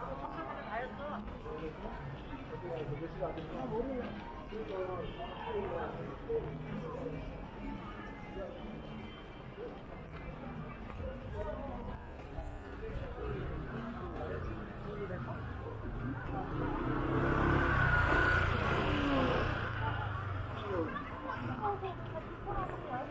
아, 다 했어.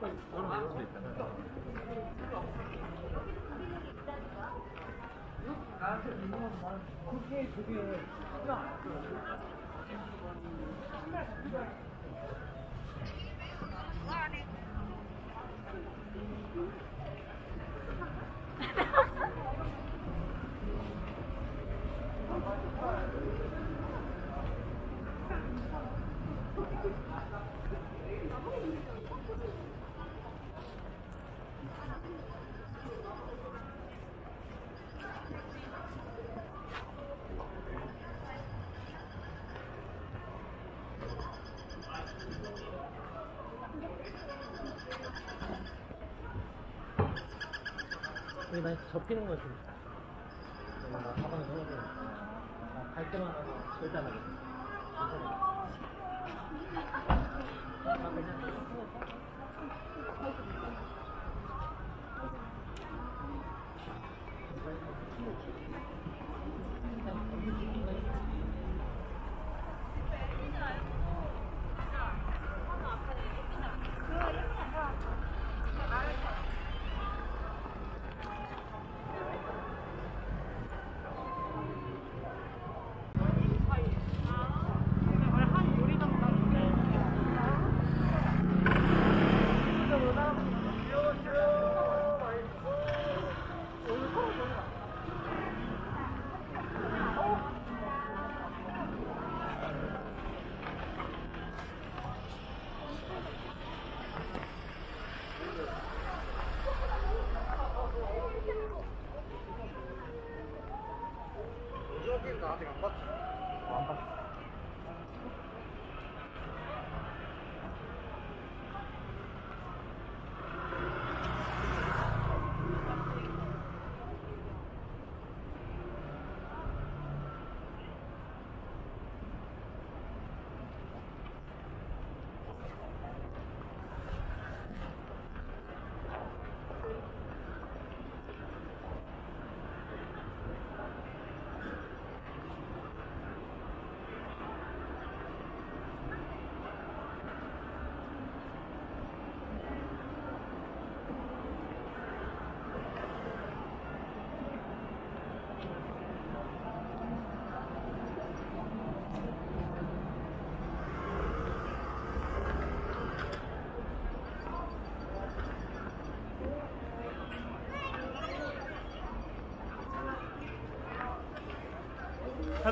그런 매력도 있다. 나한테 그게 되게 여기 나 접히는 거 좀. 나 가방에 넣어줘. 나갈 때마다 절대 안 하겠어. 아, 그냥. 안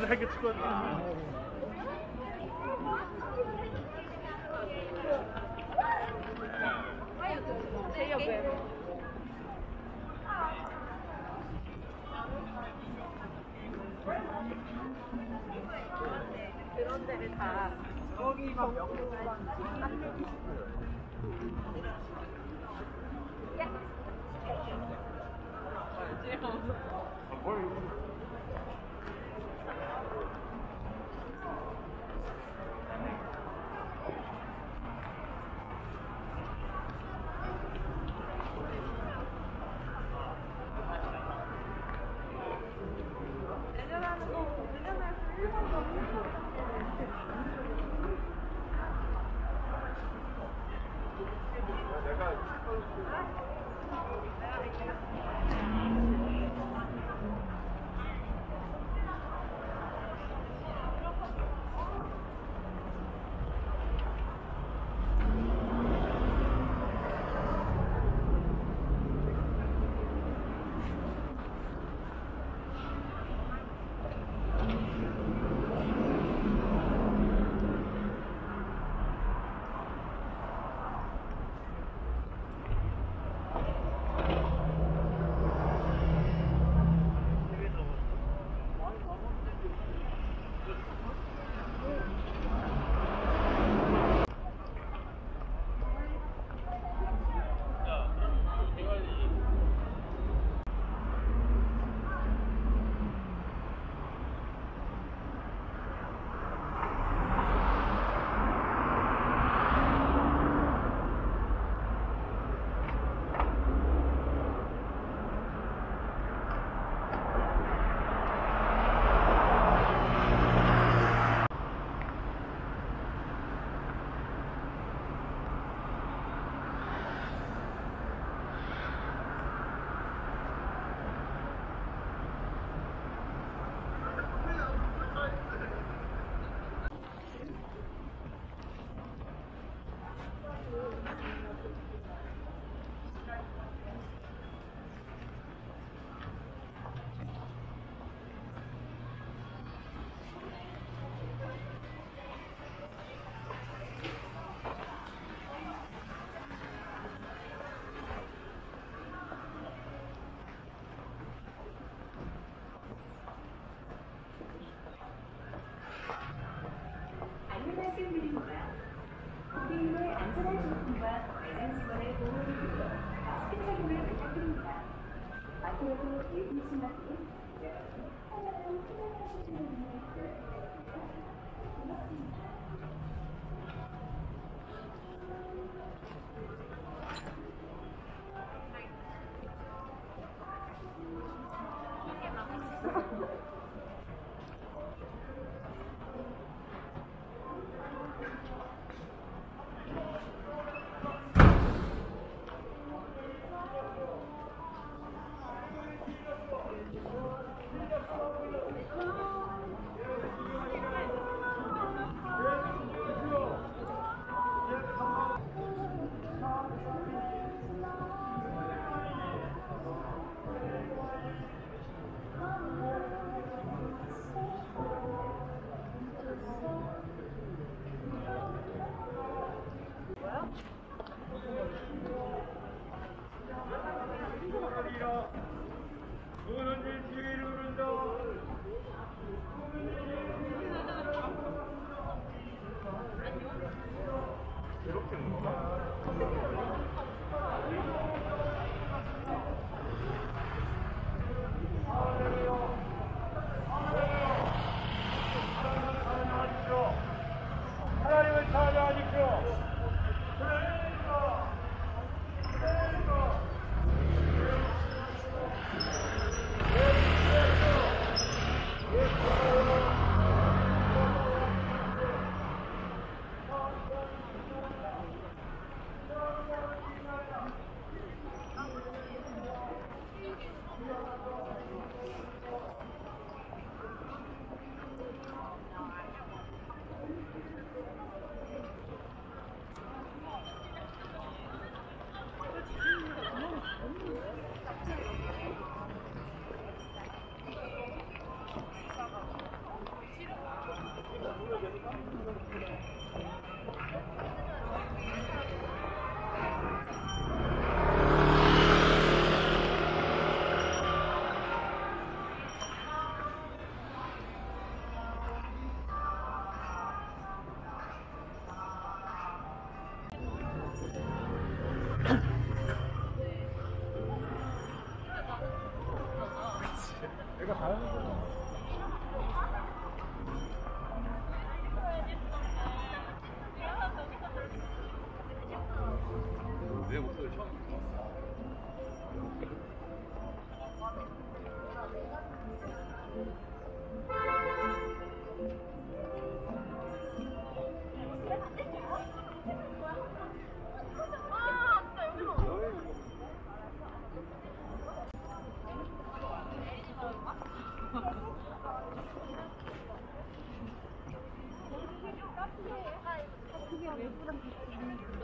다들 하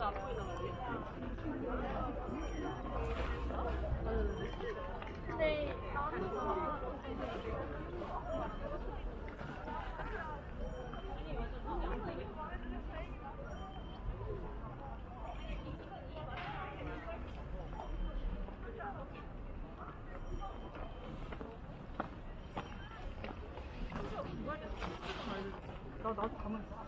나 나도 가만 있어.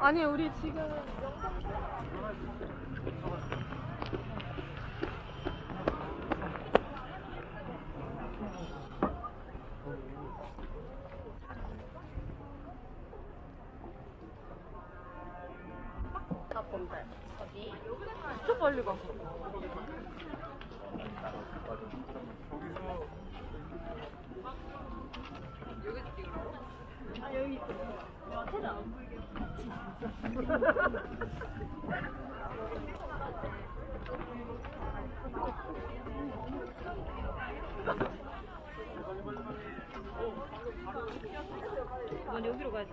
아니 우리 지금 진짜 빨리 가. 이건 여기로 가야지.